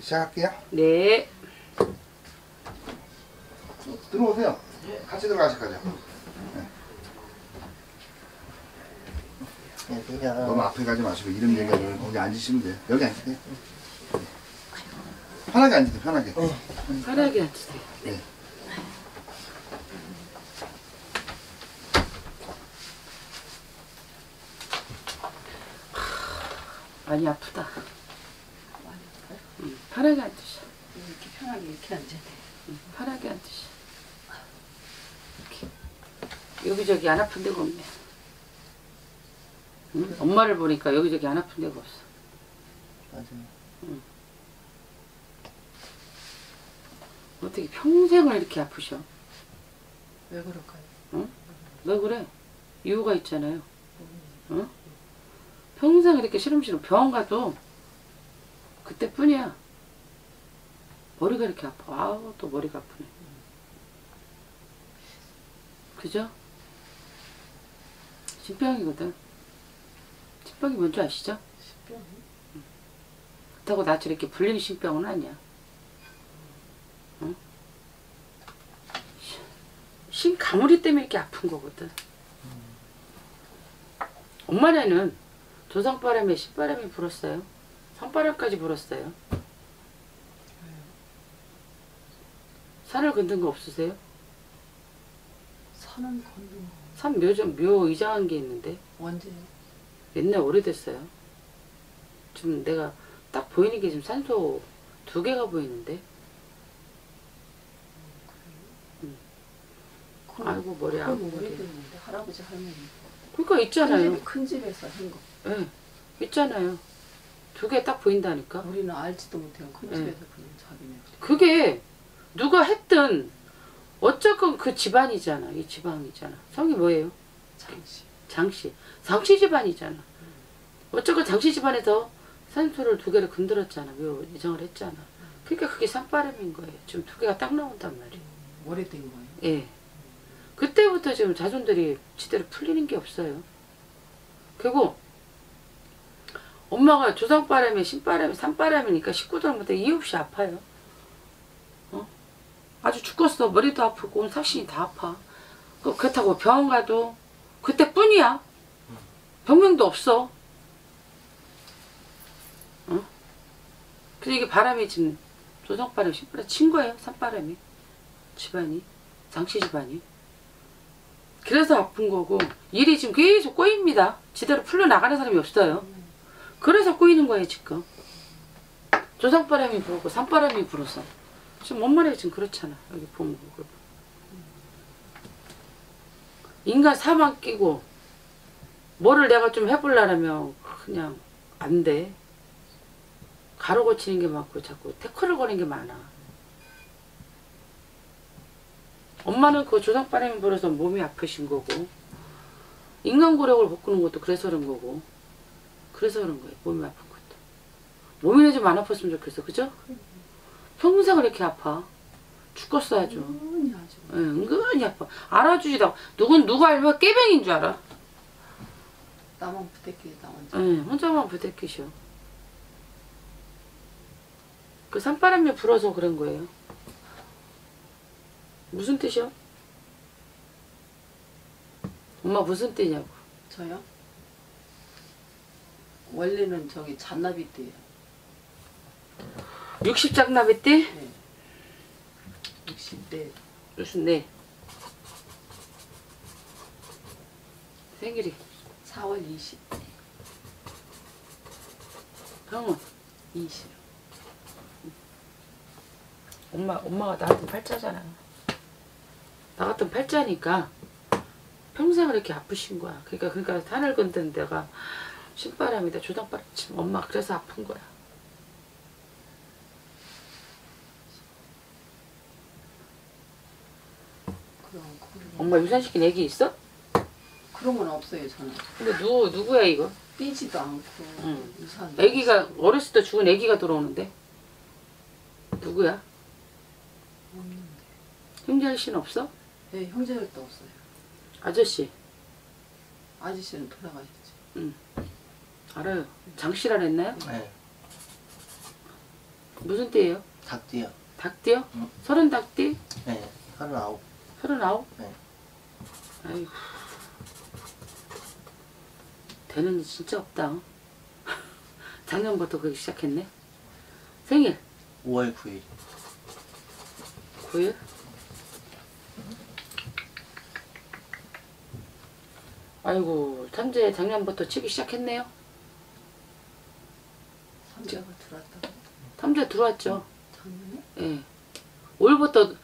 시작할게요. 네. 들어오세요. 같이 들어가실 거죠? 여기요. 너무 앞에 가지 마시고 이름 얘기하면 거기 앉으시면 돼요. 여기 앉으세요. 편하게 앉으세요. 편하게. 편하게 앉으세요. 네. 많이 아프다. 응, 편하게 앉으셔. 이렇게 편하게 이렇게 앉아야 돼. 응, 편하게 앉으셔. 이렇게. 여기저기 안 아픈 데가 없네. 응? 엄마를 보니까 여기저기 안 아픈 데가 없어. 맞아요. 어떻게 평생을 이렇게 아프셔? 왜 그럴까요? 왜 그래? 이유가 있잖아요. 어? 평생 이렇게 시름시름 병원 가도 그때뿐이야. 머리가 이렇게 아파. 아우 또 머리가 아프네. 그죠? 신병이거든. 신병이 뭔지 아시죠? 십병. 그렇다고 나처럼 이렇게 불리는 신병은 아니야. 응? 신 가무리 때문에 이렇게 아픈 거거든. 엄마네는 조상바람에 신바람이 불었어요. 산바람까지 불었어요. 산을 건든 거 없으세요? 산은 걷는 거. 산 묘좀 묘 이상한 게 있는데 언제? 옛날 오래됐어요. 지금 내가 딱 보이는 게 지금 산소 두 개가 보이는데 그건- 아이고 머리 아프고 오래됐는데 할아버지 할머니. 그러니까 큰, 있잖아요. 집, 큰 집에서 한 거. 예, 있잖아요. 두 개 딱 보인다니까. 우리는 알지도 못해요. 큰 네. 집에서 그냥 자기네. 그게 누가 했든 어쨌건 그 집안이잖아. 이 집안이잖아. 성이 뭐예요? 장씨. 장씨. 장씨 집안이잖아. 어쨌건 장씨 집안에서 산소를 두 개를 건드렸잖아. 묘 이정을 했잖아. 그러니까 그게 산바람인 거예요. 지금 두 개가 딱 나온단 말이에요. 오래된 거예요. 예. 그때부터 지금 자손들이 지대로 풀리는 게 없어요. 그리고 엄마가 조상바람에 신바람에 산바람이니까 식구들한테 이유 없이 아파요. 어? 아주 죽겠어. 머리도 아프고 온 삭신이 다 아파. 그- 그렇다고 병원 가도 그때뿐이야. 병명도 없어. 어? 근데 이게 바람이 지금 조상바람, 신바람 친 거예요. 산바람이. 집안이. 장씨 집안이. 그래서 아픈 거고 일이 지금 계속 꼬입니다. 제대로 풀려나가는 사람이 없어요. 그래서 꼬이는 거예요 지금. 조상바람이 불고 산바람이 불어서 지금 엄마네 지금 그렇잖아. 여기 보면. 인간 사만 끼고 뭐를 내가 좀 해보려면 그냥 안 돼. 가로 고치는 게 많고 자꾸 태클을 거는 게 많아. 엄마는 그 조상바람이 불어서 몸이 아프신 거고 인간고력을 볶는 것도 그래서 그런 거고 그래서 그런 거예요 몸이 아픈 것도 몸이 좀 안 아팠으면 좋겠어 그죠? 평생을 이렇게 아파 죽겠어 아주 은근히 아주. 예, 은근히 아파 알아주지도 누군 누가 알면 깨병인 줄 알아 나만 부대끼 나 혼자. 예, 혼자만 부대끼셔 그 산바람이 불어서 그런 거예요 무슨 뜻이야? 엄마 무슨 뜻이냐고 저요? 원래는 저기 잔나비 때예요. 60장나비 때? 네. 60대 무슨 네 생일이 4월 20. 형은 20. 엄마 엄마가 나 같은 팔자잖아 나 같은 팔자니까 평생을 이렇게 아프신 거야 그러니까 그러니까 산을 건드는 데가 신바람이다 조당바람 치면 엄마 그래서 아픈 거야 그런 그런 엄마 유산시킨 애기 있어? 그런 건 없어요 저는. 근데 누구 누구야 이거? 삐지도 않고 응. 유산. 애기가 어렸을 때 죽은 애기가 들어오는데 누구야? 없는데. 형제 씨는 없어? 네 형제들도 없어요. 아저씨 아저씨는 돌아가셨지. 알아요 장씨라 했나요? 네. 무슨 띠예요? 닭띠요. 닭띠요? 응. 서른 닭띠? 네. 서른아홉. 서른아홉? 네. 아이고. 되는 일 진짜 없다. 작년부터 그렇게 시작했네. 생일 5월 9일. 9일? 아이고, 삼재 작년부터 치기 시작했네요. 삼자가 들어왔다. 삼재 들어왔죠. 작년에? 예. 올부터,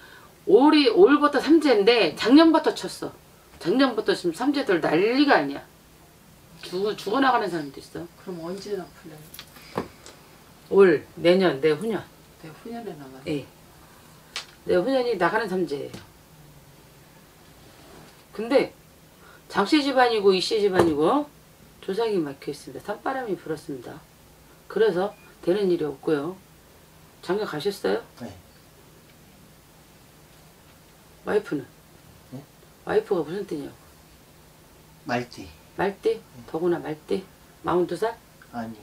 올이, 올부터 삼재인데 작년부터 쳤어. 작년부터 지금 삼재들 난리가 아니야. 죽어, 죽어나가는 사람도 있어. 그럼 언제 나 풀려요? 올, 내년, 내 후년. 내 후년에 나가. 예. 내 후년이 나가는 삼재예요. 근데 장씨 집안이고 이씨 집안이고 조상이 막혀 있습니다. 산바람이 불었습니다. 그래서 되는 일이 없고요. 장가 가셨어요? 네. 와이프는? 네? 와이프가 무슨 띠냐고? 말띠. 말띠? 더구나 말띠? 마흔두 살? 아니요.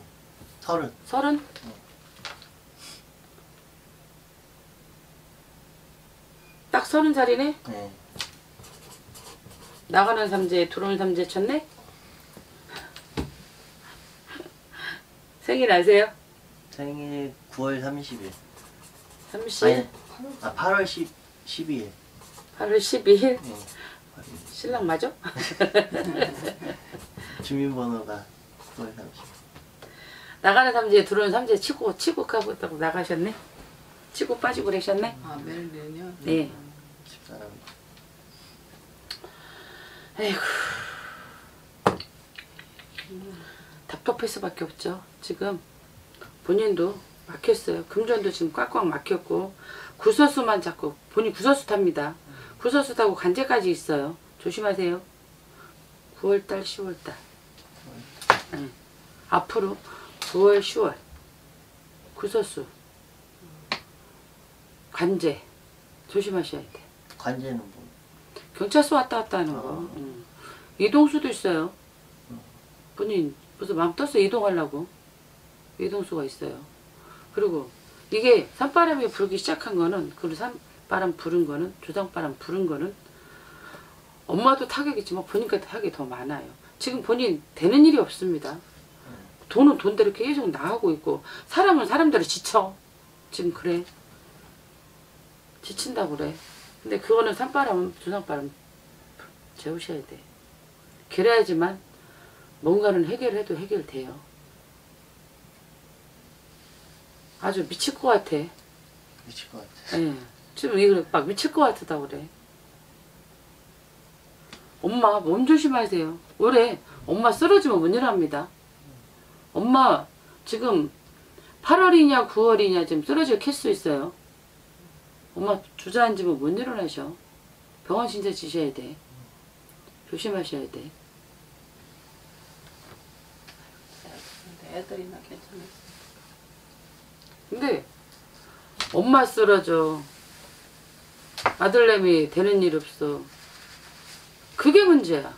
서른. 서른? 딱 서른 살이네? 네. 나가는 삼재, 들어오는 삼재 쳤네? 생일 아세요? 생일 9월 30일. 30일? 아니, 아, 8월 10, 12일. 8월 12일? 네. 신랑 맞아? 주민번호가 9월 30일. 나가는 삼재, 들어오는 삼재 치고, 치고 가고 있다고 나가셨네? 치고 빠지고 그러셨네? 아, 매일 내년? 네. 집사람. 에이구. 답답할 수밖에 없죠. 지금 본인도 막혔어요. 금전도 지금 꽉꽉 막혔고 구설수만 자꾸 본인 구설수 탑니다. 구설수 타고 간제까지 있어요. 조심하세요. 9월달, 10월달. 응. 앞으로 9월, 10월 구설수 관제 조심하셔야 돼. 관제는 뭐? 경찰서 왔다 갔다 하는 거. 응. 이동수도 있어요. 본인 무슨 마음 떴어 이동하려고. 이동수가 있어요. 그리고 이게 산바람이 불기 시작한 거는 그 산 바람 부른 거는 조상바람 부른 거는 엄마도 타격이지만 본인까지 타격이 더 많아요. 지금 본인 되는 일이 없습니다. 돈은 돈대로 계속 나가고 있고 사람은 사람대로 지쳐. 지금 그래. 지친다 그래. 근데 그거는 산바람, 조상바람 재우셔야 돼. 그래야지만 뭔가는 해결해도 해결돼요. 아주 미칠 것 같아. 미칠 것 같아. 예. 지금 이거 막 미칠 것 같다 그래. 엄마 몸 조심하세요. 올해 엄마 쓰러지면 못 일합니다. 엄마 지금 8월이냐 9월이냐 지금 쓰러질 케이스 있어요. 엄마 주저앉으면 못 일어나셔. 병원 신세 지셔야 돼. 조심하셔야 돼. 애들이나 괜찮았어. 근데 엄마 쓰러져. 아들내미 되는 일 없어. 그게 문제야.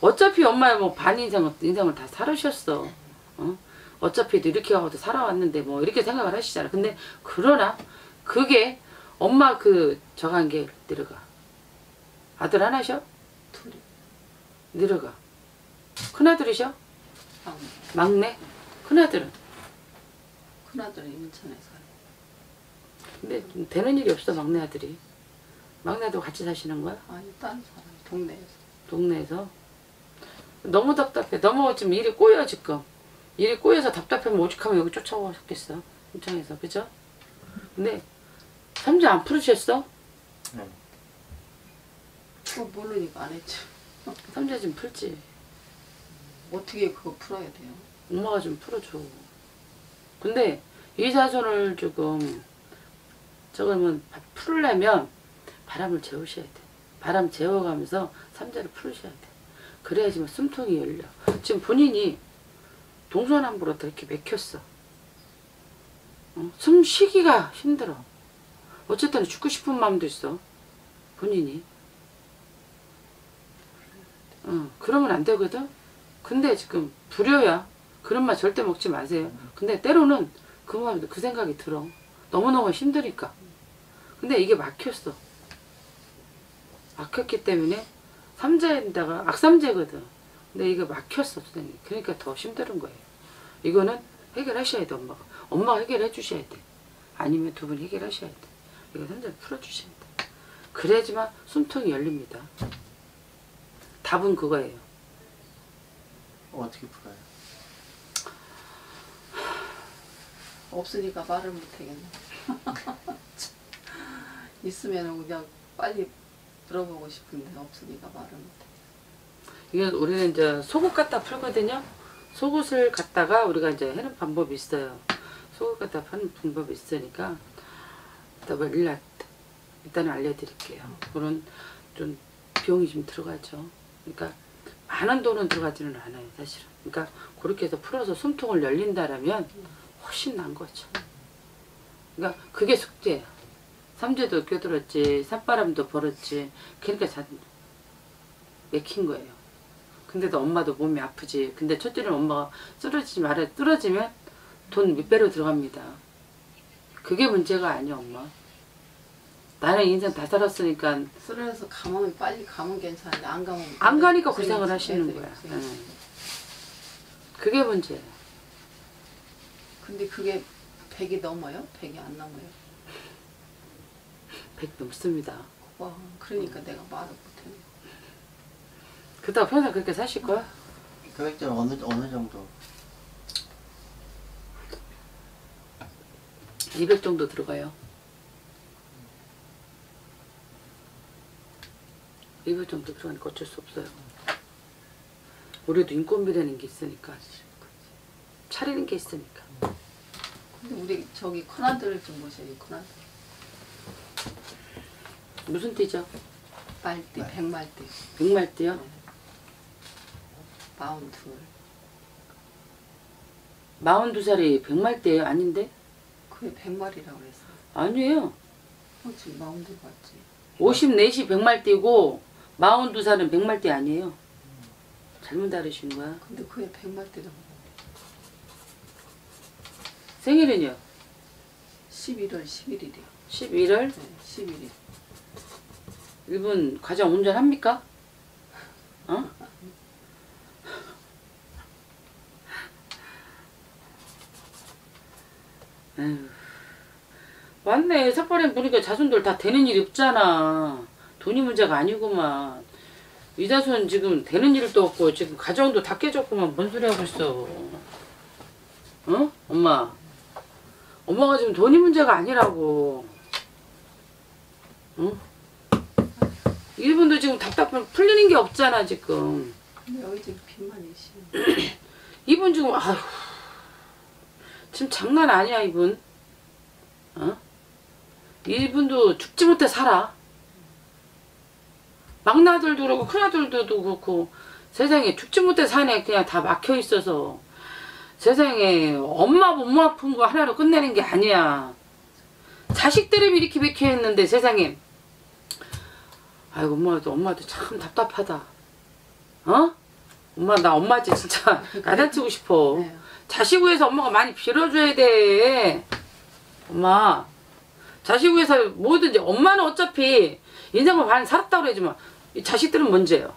어차피 엄마 뭐반 인생을, 인생을 다 살으셨어. 어? 어차피 이렇게 하고도 살아왔는데 뭐 이렇게 생각을 하시잖아. 근데 그러나 그게 엄마 그 저간 게 내려가. 아들 하나셔? 둘이. 내려가. 큰아들이셔? 아, 막내? 큰아들은? 큰아들은 인천에 살아. 근데 좀 되는 일이 없어 막내 아들이. 막내도 같이 사시는 거야? 아니, 딴 사람, 동네에서. 동네에서 너무 답답해. 너무 지금 일이 꼬여 지금. 일이 꼬여서 답답하면 오죽하면 여기 쫓아오셨겠어. 현장에서 그죠? 근데 삼재 안 풀으셨어? 네. 그거 모르니까 안 했지. 삼재 좀 풀지. 어떻게 그거 풀어야 돼요? 엄마가 좀 풀어줘. 근데 이 자손을 조금 뭐 풀려면 바람을 재우셔야 돼. 바람 재워가면서 삼재를 풀으셔야 돼. 그래야지 뭐 숨통이 열려. 지금 본인이 동서남북으로 이렇게 맥혔어. 어? 숨 쉬기가 힘들어. 어쨌든 죽고 싶은 마음도 있어. 본인이. 어, 그러면 안 되거든? 근데 지금 불효야. 그런 말 절대 먹지 마세요. 근데 때로는 그 마음도 그 생각이 들어. 너무너무 힘드니까. 근데 이게 막혔어. 막혔기 때문에 삼자에다가 악삼재거든. 근데 이게 막혔어, 선생님. 그러니까 더 힘든 거예요. 이거는 해결하셔야 돼, 엄마가. 엄마가 해결해 주셔야 돼. 아니면 두분 해결하셔야 돼. 이거 삼자를 풀어주셔야 돼. 그래야지만 숨통이 열립니다. 답은 그거예요. 어떻게 풀어요? 없으니까 말을 못하겠네. 있으면 그냥 빨리 들어보고 싶은데 없으니까 말을 못해. 이게 우리는 이제 속옷 갖다 풀거든요. 속옷을 갖다가 우리가 이제 하는 방법이 있어요. 속옷 갖다 파는 방법이 있으니까 일단 일단 일단 알려드릴게요. 그런 좀 비용이 좀 들어가죠. 그러니까 많은 돈은 들어가지는 않아요, 사실은. 그러니까 그렇게 해서 풀어서 숨통을 열린다라면 훨씬 난 거죠. 그러니까 그게 숙제예요. 삼재도 껴들었지, 산바람도 벌었지. 그러니까 잘 맥힌 거예요. 근데도 엄마도 몸이 아프지. 근데 첫째는 엄마가 쓰러지지 말아 쓰러지면 돈몇 배로 들어갑니다. 그게 문제가 아니야, 엄마. 나는 인생 다 살았으니까 쓰러져서 가면 빨리 가면 괜찮은데 안 가면 안 가니까. 고생을 하시는 애들이 거야. 고생이지. 응. 그게 문제야. 근데 그게 100이 넘어요? 100이 안 넘어요? 백 넘습니다. 와, 그러니까 내가 말을 못해. 그렇다고 평생 그렇게 사실 거야? 금액대는 어느 어느 정도? 200 정도 들어가요. 200 정도 들어가니까 어쩔 수 없어요. 우리도 인건비라는 게 있으니까. 차리는 게 있으니까. 근데 우리 저기 큰아들을 좀 모셔요, 큰아들. 무슨 띠죠? 말띠, 네. 백말띠. 백말띠요? 마흔둘. 42살이 백말띠예요? 아닌데? 그게 백말이라고 그랬어. 아니에요. 어, 지금 마흔둘 맞지? 54시 백말띠고 42살은 백말띠 아니에요. 잘못 다르신 거야. 근데 그게 백말띠라고. 생일은요? 11월 11일이요. 11월 네, 11일. 일본 가장 운전합니까? 어? 에휴. 맞네. 삭발에 보니까 자손들 다 되는 일이 없잖아. 돈이 문제가 아니구만. 이 자손 지금 되는 일도 없고 지금 가정도 다 깨졌구만. 뭔 소리 하고 있어. 어? 엄마. 엄마가 지금 돈이 문제가 아니라고. 응? 일본도 지금 답답한 풀리는 게 없잖아 지금. 근데 여기 지금 빚만 있시. 이분 지금 아휴 지금 장난 아니야 이분. 어? 이분도 죽지 못해 살아. 막나들도 그렇고 큰아들도 그렇고 세상에 죽지 못해 사네 그냥 다 막혀 있어서 세상에 엄마 몸 아픈 거 하나로 끝내는 게 아니야. 자식 때문에 이렇게 막혀 있는데 세상에 아이고 엄마도 엄마도 참 답답하다. 어? 엄마 나 엄마지 진짜 야단치고 싶어. 네. 자식 위해서 엄마가 많이 빌어줘야 돼. 엄마 자식 위해서 뭐든지 엄마는 어차피 인생을 많이 살았다고 그러지만 이 자식들은 문제예요.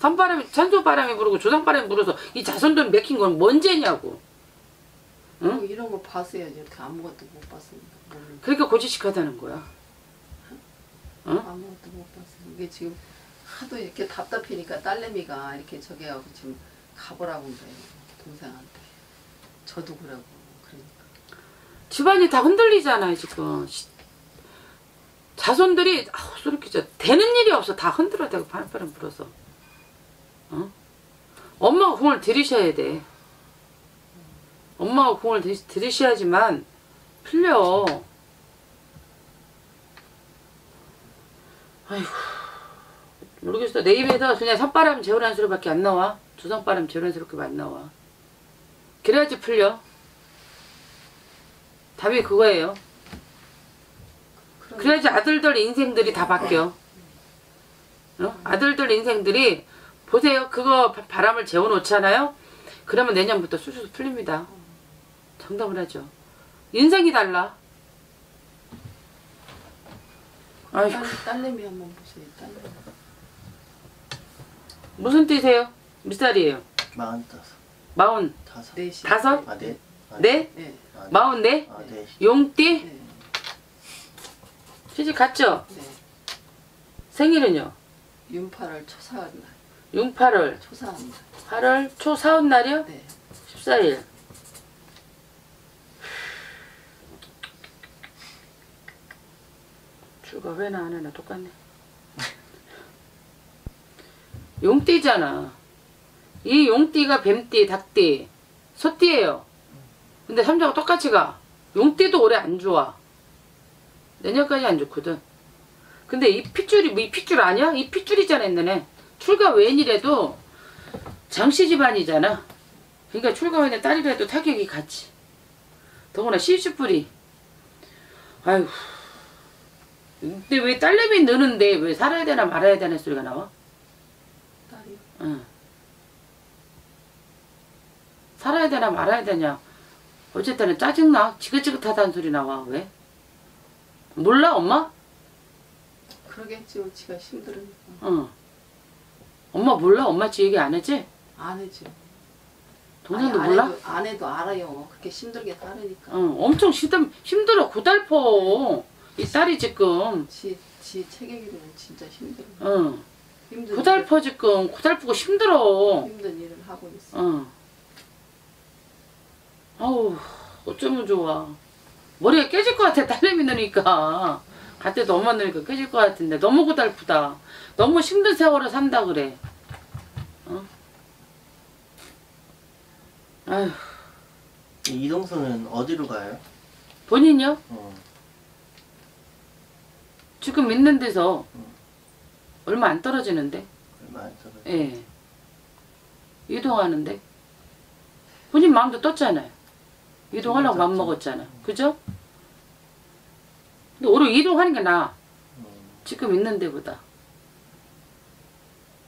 산바람이 산소바람이 부르고 조상바람이 불어서 이 자손들 맥힌 건뭔 죄냐고. 응? 뭐 이런 거 봤어야지. 이렇게 아무것도 못 봤으니까. 그러니까 고지식하다는 거야. 응? 아무것도 못 봤어. 이게 지금 하도 이렇게 답답하니까 딸내미가 이렇게 저기 하고 지금 가보라고 그래. 동생한테. 저도 그러고. 그러니까. 집안이 다 흔들리잖아요 지금. 시- 자손들이 아우 소리끼 져 되는 일이 없어 다 흔들어 대고 바람바람 불어서. 어? 엄마가 공을 들이셔야 돼. 엄마가 공을 들- 들이셔야지만 풀려. 아이고 모르겠어 내 입에서 그냥 산바람 재우라는 소리밖에 안 나와. 조상바람 재우라는 소리밖에 안 나와. 그래야지 풀려. 답이 그거예요. 그래야지 아들들 인생들이 다 바뀌어. 어? 아들들 인생들이 보세요. 그거 바- 바람을 재워놓잖아요. 그러면 내년부터 수술 풀립니다. 정답을 하죠. 인생이 달라. 아이고 딸, 딸내미 한번 보세요. 딸내미. 무슨 띠세요? 몇 살이에요? 마흔 다섯. 마흔 다섯. 넷이. 다섯? 아, 네? 아, 네? 네. 아, 네. 마흔 네? 아, 네. 용띠? 네. 시집 갔죠? 네. 생일은요? 윤팔월 초사한 날. 68월 초사한 날. 8월 초 사운 날이요? 네. 14일 출가 왜나 안 해나 똑같네 용띠잖아 이 용띠가 뱀띠 닭띠 소띠예요 근데 삼자가 똑같이 가 용띠도 올해 안 좋아 내년까지 안 좋거든 근데 이 핏줄이 뭐 이 핏줄 아니야? 이 핏줄이잖아 옛날에 출가 웬이래도 장씨 집안이잖아 그러니까 출가원의 딸이라도 타격이 같지. 더구나 시슈뿌리. 아휴. 근데 왜 딸내미 느는데 왜 살아야 되나 말아야 되나 소리가 나와? 딸이. 응. 살아야 되나 말아야 되냐. 어쨌든 짜증나. 지긋지긋하다는 소리 나와. 왜? 몰라 엄마? 그러겠죠. 지가 힘들으니까. 응. 엄마 몰라? 엄마 지 얘기 안 했지? 안 해죠. 동생도 아니, 몰라? 안 해도, 안 해도 알아요. 그렇게 힘들게 살으니까. 응. 엄청 힘들, 힘들어. 고달퍼. 이 딸이 지금. 지, 지 체격이면 진짜 힘들어. 응. 힘든 고달퍼 지금 고달프고 힘들어. 일, 힘든 일을 하고 있어. 응. 아우 어쩌면 좋아. 머리가 깨질 것 같아 딸내미 넣으니까. 갈 때도 엄마 넣으니까 깨질 것 같은데 너무 고달프다. 너무 힘든 세월을 산다 그래. 어? 아휴 이 이동수는 어디로 가요? 본인요? 어. 지금 있는 데서 얼마 안 떨어지는데. 얼마 안 떨어져. 예. 이동하는데. 본인 마음도 떴잖아요. 이동하려고 마음 먹었잖아. 그죠? 근데 오히려 이동하는 게 나아. 음. 지금 있는 데보다.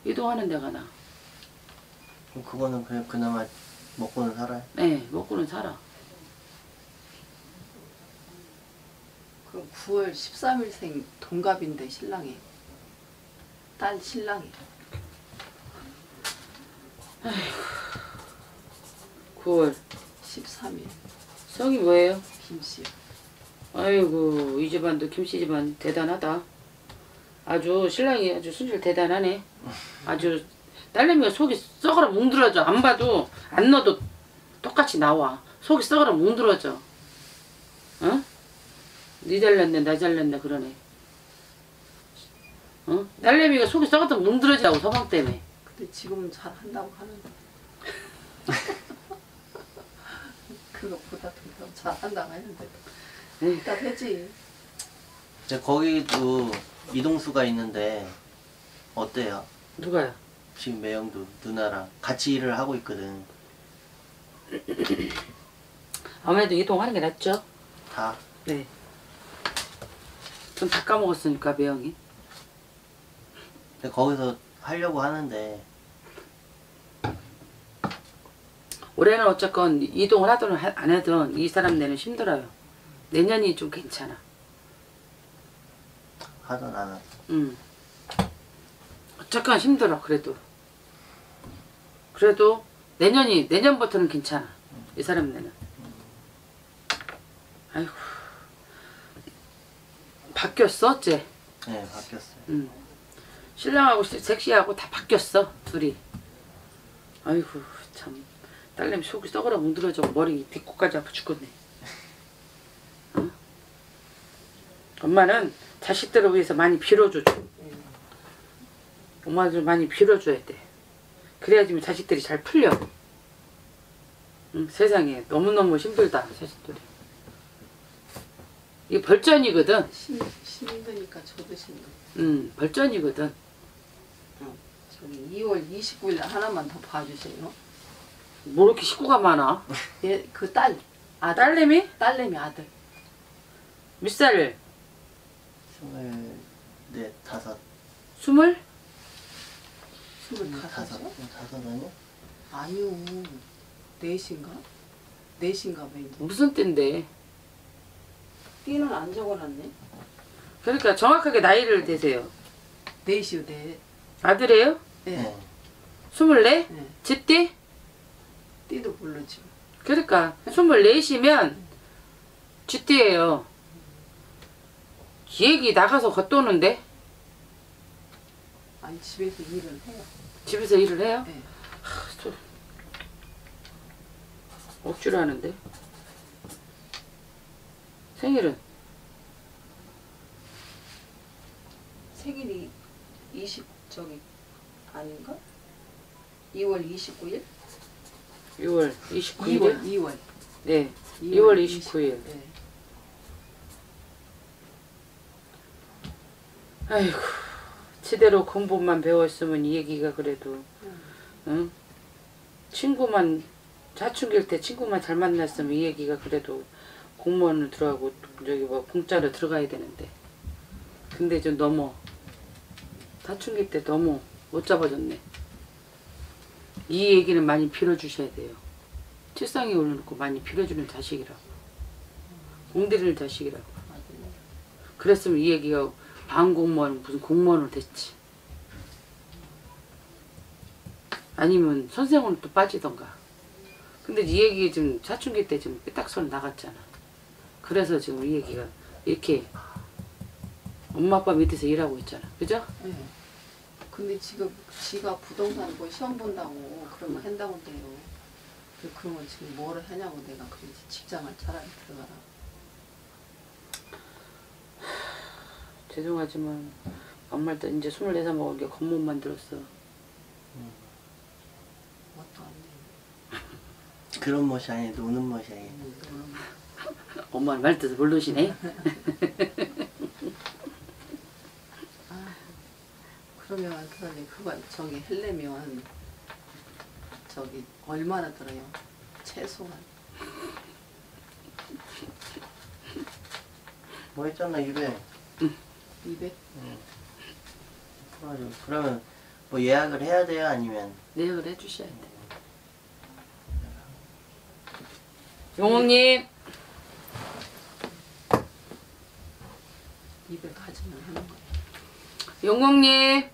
이동하는 데가 나아. 그거는 그냥 그나마 먹고는 살아요. 네, 먹고는 살아. 그럼 9월 13일생 동갑인데 신랑이. 딸 신랑이. 9월. 13일. 성이 뭐예요? 김씨. 아이고, 이 집안도 김씨 집안 대단하다. 아주 신랑이 아주 순실 대단하네. 아주 딸내미가 속이 썩어라 뭉들어져. 안 봐도 안 넣어도 똑같이 나와. 속이 썩어라 뭉들어져. 어? 니 잘났네 나 잘났네 그러네. 어? 딸내미가 속이 썩어도 뭉들어지라고 서방 때문에. 근데 지금은 잘 한다고 하는데. 그것보다 더 잘한다고 했는데. 답했지. 이제 거기도 이동수가 있는데 어때요? 누가요? 지금 매형도 누나랑 같이 일을 하고 있거든. 아무래도 이동하는 게 낫죠. 다. 네. 좀다 까먹었으니까 매형이. 근데 거기서 하려고 하는데 올해는 어쨌건 이동을 하든 하- 안 하든 이 사람 내는 힘들어요. 내년이 좀 괜찮아. 하던 안 하던. 음. 어쨌건 힘들어 그래도. 그래도 내년이 내년부터는 괜찮아. 이 사람 내는. 아이고. 바뀌었어 어째? 네, 바뀌었어요. 음. 신랑하고 시- 섹시하고 다 바뀌었어 둘이. 아이고 참 딸내미 속이 썩어라 뭉들어져 머리 뒤코까지 아파 죽겠네. 어? 엄마는 자식들을 위해서 많이 빌어줘. 엄마들 많이 빌어줘야 돼. 그래야지 자식들이 잘 풀려. 응, 세상에 너무너무 힘들다 자식들이. 이게 벌전이거든. 힘, 힘드니까 저도 힘들어. 음, 벌전이거든. 저기 2월 29일 날 하나만 더 봐주세요. 뭐 이렇게 식구가 많아? 얘, 그 딸. 아들. 딸내미? 딸내미 아들. 몇 살? 스물 네 다섯 스물? 다섯 스물다섯이요? 다섯 아니야? 아니요. 넷인가? 넷인가 봐 이제. 무슨 땐데? 띠는 안 적어놨네. 그러니까 정확하게 나이를 대세요. 네시요 네. 아들이에요? 예. 네. 스물네? 예. 집띠? 띠도 모르죠. 그러니까 스물넷이면 쥐띠예요. 얘기 나가서 겉도는데 아니 집에서 일을 해요. 집에서 일을 해요? 예. 억지로 하는데 생일은 생일이 20 저기 아닌가? 2월 29일? 6월 29일이요? 2월 2월. 네 2월 29일 네. 아이고 제대로 공부만 배웠으면 이 얘기가 그래도 응? 친구만 사춘기일 때 친구만 잘 만났으면 이 얘기가 그래도 공무원을 들어가고 저기 뭐 공짜로 들어가야 되는데 근데 좀 너무 사춘기 때 너무 못 잡아줬네 이 얘기는 많이 빌어주셔야 돼요 책상에 올려놓고 많이 빌어주는 자식이라고 공들이는 자식이라고. 그랬으면 이 얘기가 반공무원 무슨 공무원으로 됐지. 아니면 선생으로 또 빠지던가. 근데 이 얘기 지금 사춘기 때 지금 삐딱선 나갔잖아. 그래서 지금 이 얘기가 이렇게 엄마 아빠 밑에서 일하고 있잖아. 그죠? 예. 근데 지금 지가 부동산 뭐 시험 본다고 그러면 한다고 돼요. 그- 그러면 지금 뭐를 하냐고 내가 그러지 직장을 차라리 들어가라. 죄송하지만 엄마도 이제 24살 먹은 게 겉몸만 들었어. 뭣도 안 돼. 그런 멋이 아니 노는 멋이 아니 음, 엄마는 말 뜻을 모르시네. 그러면 그러니 그거 저기 하려면 저기 얼마나 들어요? 최소한 뭐 했잖아 200 200? 그래가지고 그러면 뭐 예약을 해야 돼요 아니면 내역을 해주셔야 돼. 용옥님 200 가지면 하는 거예요. 용옥님